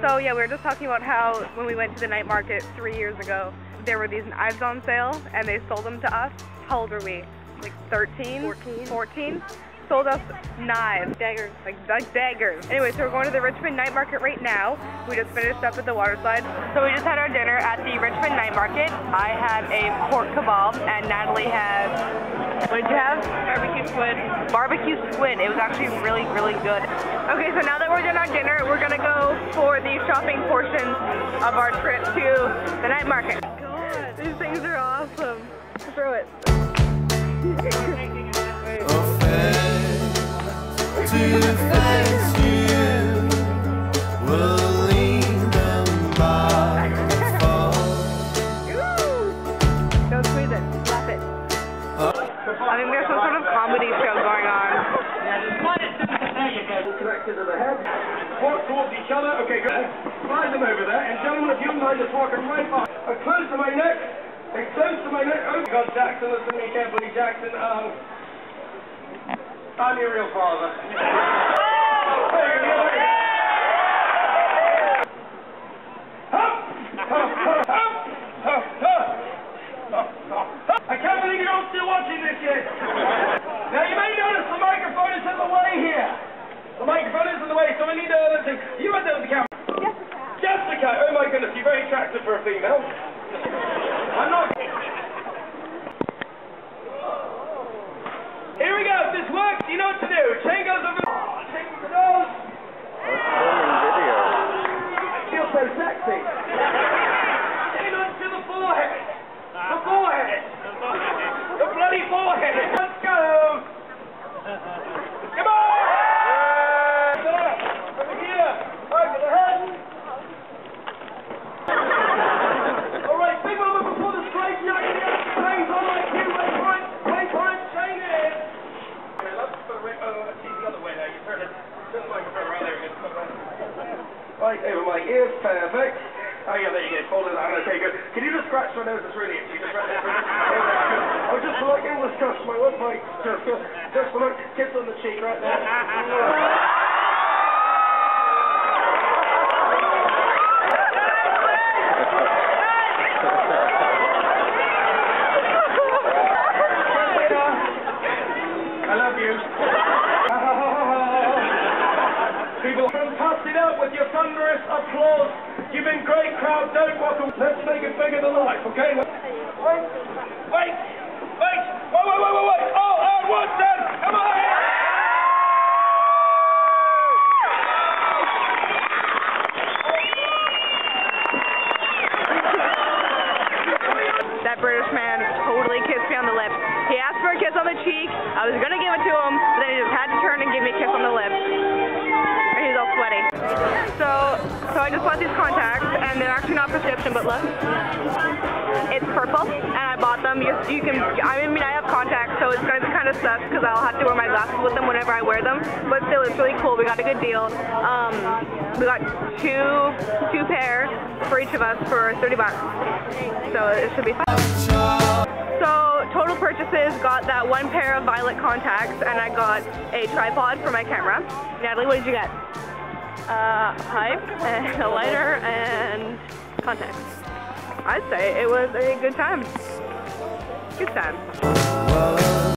So yeah, we were just talking about how when we went to the night market three years ago, there were these knives on sale and they sold them to us. How old were we? Like 13? 14. 14? Sold us knives. Daggers. Like, like daggers. Anyway, so we're going to the Richmond night market right now. We just finished up at the water slide. So we just had our dinner at the Richmond night market. I had a pork kebab and Natalie had, what did you have? Barbecue. Barbecue squid. It was actually really, really good. Okay, so now that we're done our dinner, we're gonna go for the shopping portion of our trip to the night market. God, these things are awesome. Throw it. to face you will leave them by Don't squeeze it. Slap it. I think there's some sort of comedy show going on. Connected to the head. Walk towards each other. Okay, good. Slide them over there. And gentlemen, if you mind just walking right by. Uh, close to my neck. And close to my neck. Oh, God, Jackson, listen to me carefully. Jackson, um, I'm your real father. I can't believe you're all still watching this yet. Now you may notice the microphone is in the way here. The microphone is in the way, so I need to let's see. You right there with the camera. Jessica. Jessica. Oh my goodness, you're very attractive for a female. I'm not. Here we go. If this works, you know what to do. Chain goes over. Chain to the nose. I feel so sexy. Chain onto the forehead. The forehead. The bloody forehead. Let's go. Come on. There. Over here. Over the head. All right, big moment before the straight jacket. Chains on my cue. Wait for it. Wait for it. Chain in. Okay, let's put it right. Oh, see the other way now. You turn it. This microphone right there. Good. Right over my ears. Perfect. Oh yeah, there you go. Fold it out. Okay, good. Can you just scratch my nose? It's really itchy. Just right there. Oh, just for like English customer. What's my just uh, just for like kiss on the cheek right there. It thunderous applause. You've been great, crowd. Don't away. Let's make it bigger than life, okay? Wait, wait, wait, wait, wait, wait, wait, wait. All at once. Come on. That British man totally kissed me on the lips. He asked for a kiss on the cheek. I was gonna give it to him, so I just bought these contacts, and they're actually not prescription, but look, it's purple, and I bought them. You, you can, I mean, I have contacts, so it's gonna be kind of sus because I'll have to wear my glasses with them whenever I wear them. But still, it's really cool. We got a good deal. Um, we got two, two pair for each of us for 30 bucks. So it should be fun. So total purchases got that one pair of violet contacts and I got a tripod for my camera. Natalie, what did you get? Uh, pipe and a lighter and contacts. I'd say it was a good time. Good time.